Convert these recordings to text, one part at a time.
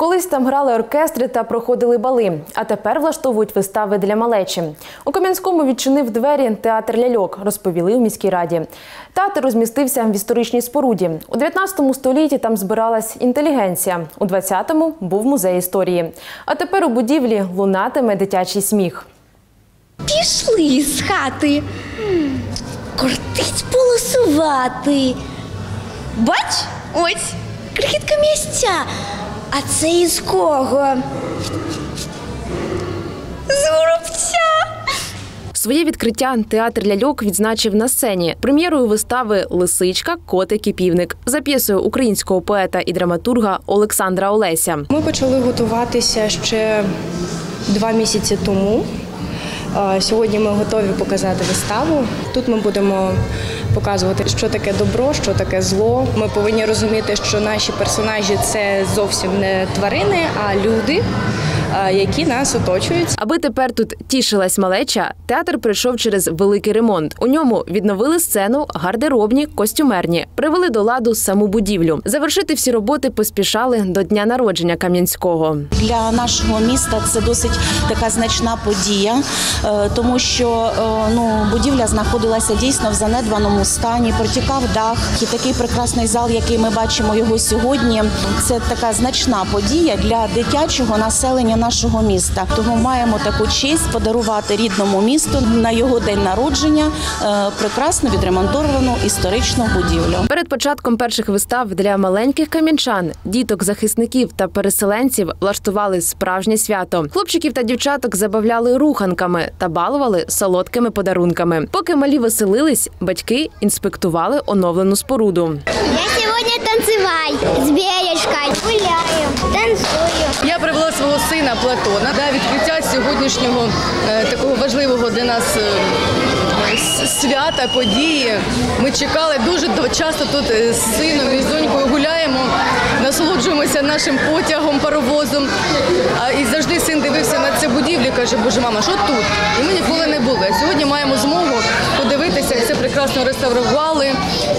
Колись там грали оркестри та проходили бали, а тепер влаштовують вистави для малечі. У Кам'янському відчинив двері театр ляльок, розповіли у міській раді. Театр розмістився в історичній споруді. У 19 столітті там збиралась інтелігенція. У 20-му був музей історії. А тепер у будівлі лунатиме дитячий сміх. Пішли з хати. Кортить полосувати. Бач, ось крихітка місця. А це із кого? З горобця. Своє відкриття театр ляльок відзначив на сцені прем'єрою вистави Лисичка, котик і півник за п'єсою українського поета і драматурга Олександра Олеся. Ми почали готуватися ще два місяці тому. Сьогодні ми готові показати виставу. Тут ми будемо показувати, що таке добро, що таке зло. Ми повинні розуміти, що наші персонажі це зовсім не тварини, а люди, які нас оточують. Аби тепер тут тішилась малеча, театр пройшов через великий ремонт. У ньому відновили сцену, гардеробні, костюмерні, привели до ладу саму будівлю. Завершити всі роботи поспішали до дня народження Кам'янського. Для нашого міста це досить така значна подія, е, тому що е, ну, будівля знаходилася дійсно в занедбаному стані, протікав дах. І такий прекрасний зал, який ми бачимо його сьогодні, це така значна подія для дитячого населення нашого міста. Тому маємо таку честь подарувати рідному місту на його день народження е, прекрасно відремонтовану історичну будівлю. Перед початком перших вистав для маленьких кам'янчан, діток, захисників та переселенців влаштували справжнє свято. Хлопчиків та дівчаток забавляли руханками та балували солодкими подарунками. Поки малі веселились, батьки інспектували оновлену споруду. Я сьогодні танцюваю з Белечкою. Сина Платона для відкриття сьогоднішнього е, такого важливого для нас е, свята, події. Ми чекали дуже часто тут е, з сином і з донькою гуляємо, насолоджуємося нашим потягом, паровозом. І завжди син дивився на будівлю і каже, боже, мама, що тут? І ми ніколи не були. Сьогодні маємо змогу це прекрасно реставрували,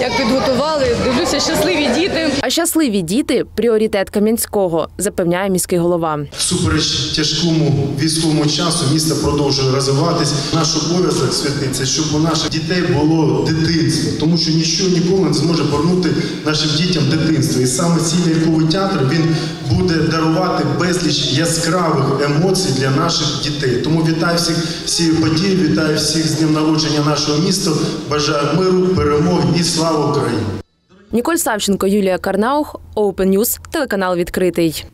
як підготували. Дивлюся, щасливі діти. А щасливі діти пріоритет Кам'янського, запевняє міський голова. Всупереч тяжкому військовому часу місто продовжує розвиватись. Наш обов'язок святий це щоб у наших дітей було дитинство, тому що нічого ніколи не зможе повернути нашим дітям дитинство. І саме цей ляльковий театр він безліч яскравих емоцій для наших дітей. Тому вітаю всіх всією подією, вітаю всіх з днем народження нашого міста. Бажаю миру, перемоги і слава Україні! Ніколь Савченко, Юлія Карнаух, Open News, телеканал відкритий.